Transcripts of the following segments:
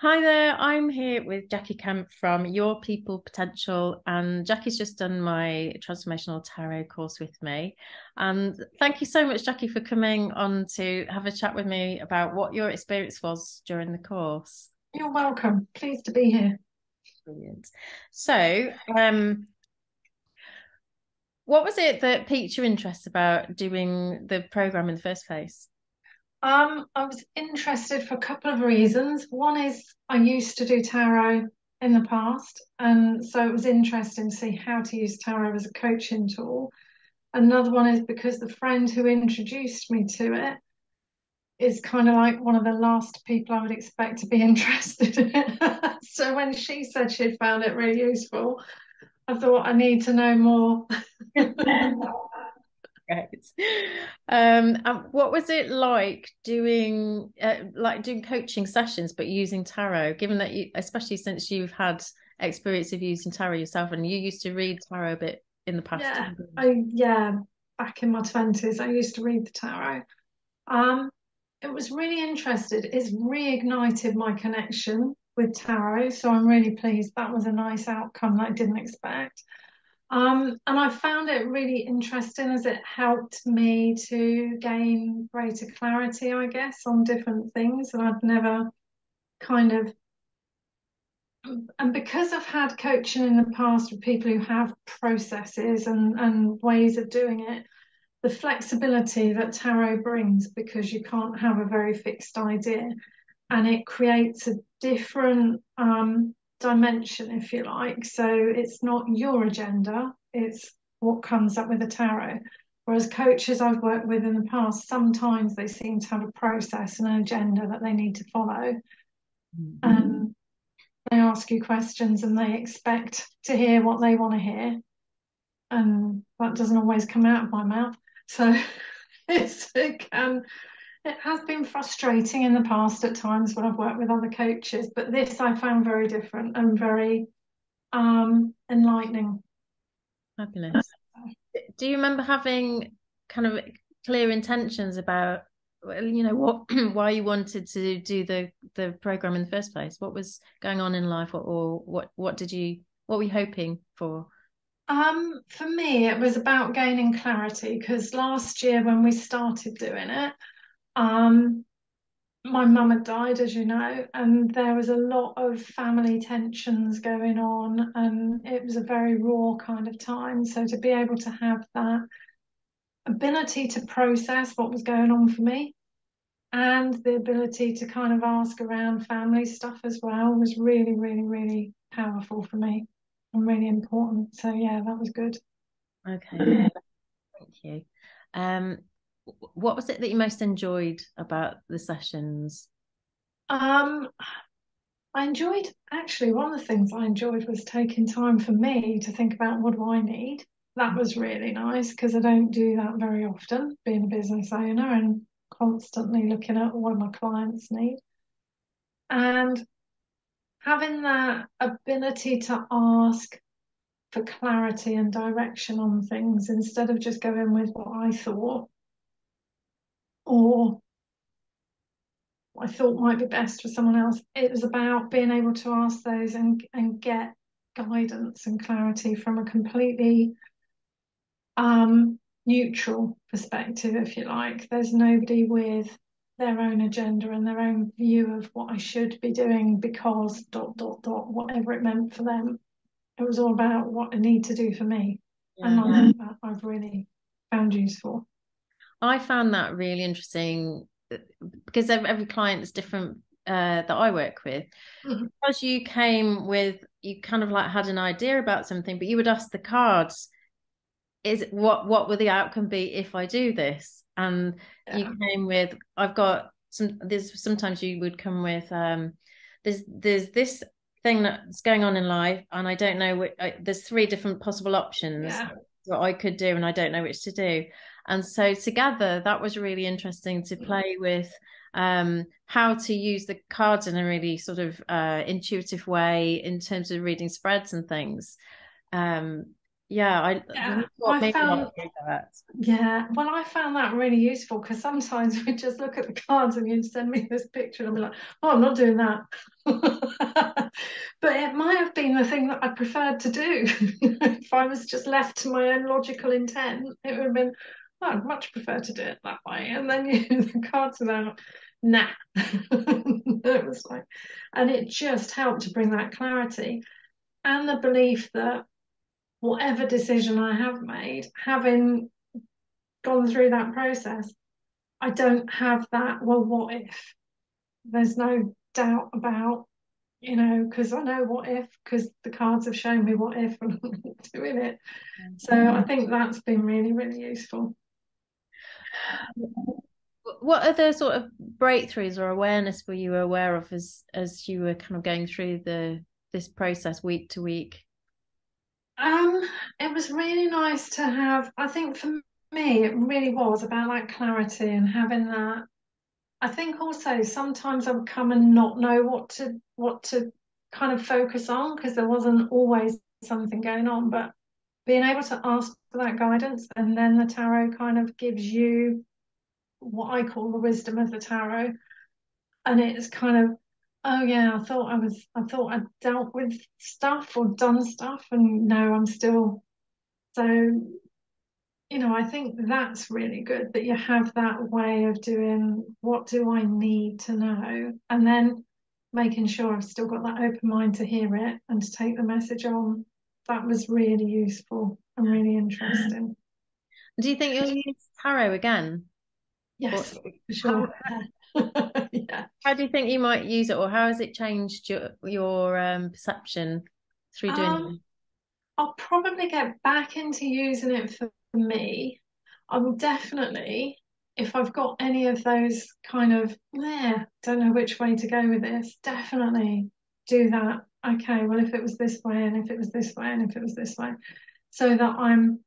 Hi there, I'm here with Jacqui Kemp from Your People Potential, and Jacqui's just done my transformational tarot course with me. And thank you so much, Jacqui, for coming on to have a chat with me about what your experience was during the course. You're welcome. Pleased to be here. Brilliant. So, um, what was it that piqued your interest about doing the program in the first place? Um, I was interested for a couple of reasons. One is I used to do tarot in the past, and so it was interesting to see how to use tarot as a coaching tool. Another one is because the friend who introduced me to it is kind of like one of the last people I would expect to be interested in it. so when she said she'd found it really useful, I thought I need to know more. Right. Um, what was it like doing, uh, like doing coaching sessions, but using tarot? Given that you, especially since you've had experience of using tarot yourself, and you used to read tarot a bit in the past. Yeah, I yeah, back in my twenties, I used to read the tarot. Um, it was really interested. It's reignited my connection with tarot, so I'm really pleased. That was a nice outcome that I didn't expect. Um, and I found it really interesting as it helped me to gain greater clarity, I guess, on different things. that I'd never kind of, and because I've had coaching in the past with people who have processes and, and ways of doing it, the flexibility that tarot brings because you can't have a very fixed idea and it creates a different um, dimension, if you like. So it's not your agenda, it's what comes up with the tarot. Whereas coaches I've worked with in the past, sometimes they seem to have a process and an agenda that they need to follow. Mm-hmm. And they ask you questions and they expect to hear what they want to hear. And that doesn't always come out of my mouth. So it can it has been frustrating in the past at times when I've worked with other coaches, but this I found very different and very um, enlightening. Fabulous. Do you remember having kind of clear intentions about you know what why you wanted to do the the program in the first place what was going on in life or, or what what did you what were you hoping for um for me it was about gaining clarity because last year when we started doing it um, my mum had died, as you know, and there was a lot of family tensions going on, and it was a very raw kind of time. So to be able to have that ability to process what was going on for me and the ability to kind of ask around family stuff as well was really, really, really powerful for me and really important. So yeah, that was good. Okay, thank you. Um, what was it that you most enjoyed about the sessions? Um, I enjoyed actually one of the things I enjoyed was taking time for me to think about what do I need. That was really nice because I don't do that very often, being a business owner and constantly looking at what my clients need. And having that ability to ask for clarity and direction on things instead of just going with what I thought or I thought might be best for someone else. It was about being able to ask those and and get guidance and clarity from a completely um, neutral perspective, if you like. There's nobody with their own agenda and their own view of what I should be doing because dot dot dot whatever it meant for them. It was all about what I need to do for me, yeah. and I think that I've really found useful. I found that really interesting uh, because every client is different uh, that I work with. Mm-hmm. Because you came with, you kind of like had an idea about something, but you would ask the cards, is what what will the outcome be if I do this? And yeah. you came with, I've got some. There's sometimes you would come with, um, there's there's this thing that's going on in life, and I don't know. What, I, there's three different possible options yeah. that I could do, and I don't know which to do. And so together, that was really interesting to mm. play with um, how to use the cards in a really sort of uh, intuitive way in terms of reading spreads and things. Um, Yeah, I, yeah, I found, yeah, well, I found that really useful because sometimes we just look at the cards and you'd send me this picture and I'll be like, oh, I'm not doing that. but it might have been the thing that I preferred to do. if I was just left to my own logical intent, it would have been, I'd much prefer to do it that way. And then you, the cards are there, nah. it was like, and it just helped to bring that clarity and the belief that whatever decision I have made, having gone through that process, I don't have that, well, what if? There's no doubt about, you know, because I know what if, because the cards have shown me what if and I'm doing it. Mm-hmm. So I think that's been really, really useful. What other sort of breakthroughs or awareness were you aware of as as you were kind of going through the this process week to week? Um, it was really nice to have. I think for me, it really was about that clarity and having that. I think also sometimes I would come and not know what to what to kind of focus on because there wasn't always something going on, but being able to ask for that guidance and then the tarot kind of gives you what I call the wisdom of the tarot, and it's kind of oh yeah, I thought I was, I thought I'd dealt with stuff or done stuff, and no, I'm still. So, you know, I think that's really good that you have that way of doing what do I need to know, and then making sure I've still got that open mind to hear it and to take the message on. That was really useful and really interesting. Do you think you'll use tarot again? Yes, or, for sure. yeah. How do you think you might use it, or how has it changed your your um, perception through doing um, it? I'll probably get back into using it for me. I will definitely, if I've got any of those kind of, yeah, don't know which way to go with this, definitely do that. Okay, well, if it was this way, and if it was this way, and if it was this way, so that I'm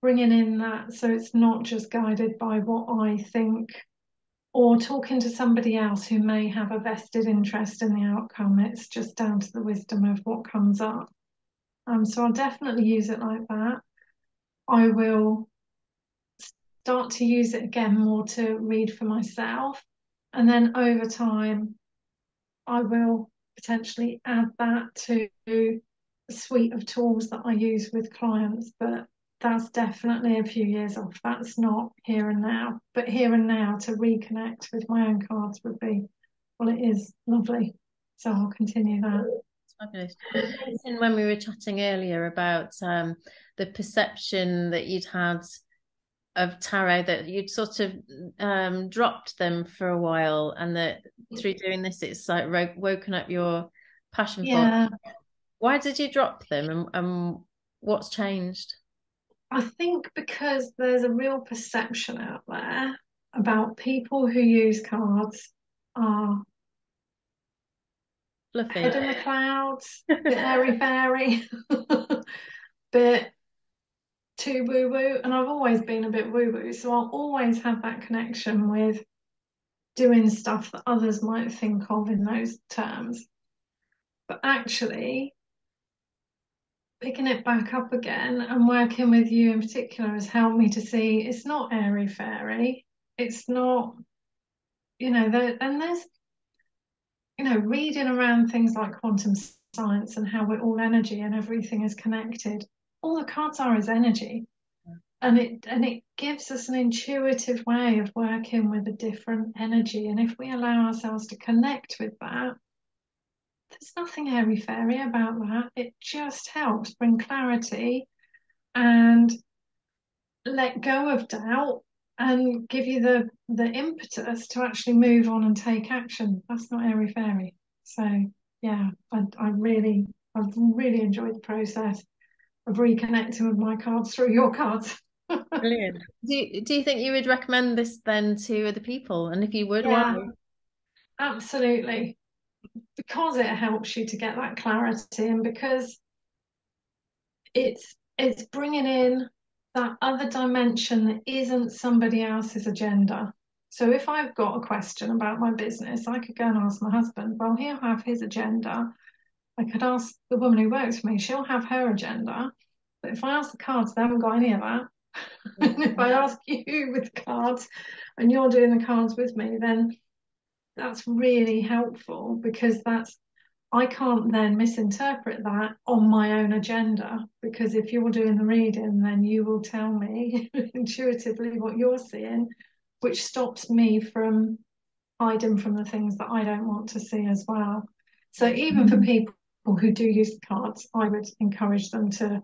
bringing in that so it's not just guided by what I think or talking to somebody else who may have a vested interest in the outcome. It's just down to the wisdom of what comes up. Um, so I'll definitely use it like that. I will start to use it again more to read for myself. And then over time, I will potentially add that to a suite of tools that I use with clients. But that's definitely a few years off. That's not here and now. But here and now to reconnect with my own cards would be, well, it is lovely. So I'll continue that. Fabulous. And when we were chatting earlier about um, the perception that you'd had of tarot, that you'd sort of um, dropped them for a while, and that through doing this, it's like woken up your passion yeah. for. Why did you drop them, and, and what's changed? I think because there's a real perception out there about people who use cards are Fluffy. head in the clouds, airy fairy, bit too woo woo. And I've always been a bit woo woo, so I'll always have that connection with doing stuff that others might think of in those terms. But actually, picking it back up again and working with you in particular has helped me to see it's not airy fairy. It's not, you know, there, and there's, you know, reading around things like quantum science and how we're all energy and everything is connected. All the cards are is energy. And it and it gives us an intuitive way of working with a different energy. And if we allow ourselves to connect with that, there's nothing airy fairy about that. It just helps bring clarity and let go of doubt and give you the the impetus to actually move on and take action. That's not airy fairy. So yeah, I, I really I've really enjoyed the process of reconnecting with my cards through your cards. Brilliant. Do you, do you think you would recommend this then to other people? And if you would, yeah, why? Absolutely because it helps you to get that clarity and because it's it's bringing in that other dimension that isn't somebody else's agenda. So if I've got a question about my business, I could go and ask my husband. Well, he'll have his agenda. I could ask the woman who works for me. She'll have her agenda. But if I ask the cards, they haven't got any of that. and if I ask you with cards and you're doing the cards with me, then that's really helpful because that's I can't then misinterpret that on my own agenda because if you're doing the reading, then you will tell me intuitively what you're seeing, which stops me from hiding from the things that I don't want to see as well. So even for mm-hmm. people who do use the cards, I would encourage them to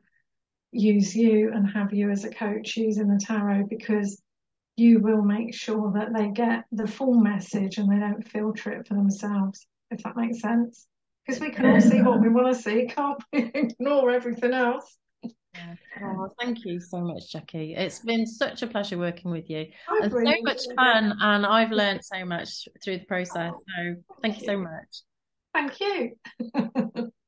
use you and have you as a coach using the tarot because you will make sure that they get the full message and they don't filter it for themselves, if that makes sense because we can all see what we want to see, can't we? Ignore everything else. Yeah. Oh, thank you so much, Jacqui. It's been such a pleasure working with you. and so much fun, and I've learned so much through the process. So thank you so much. Thank you.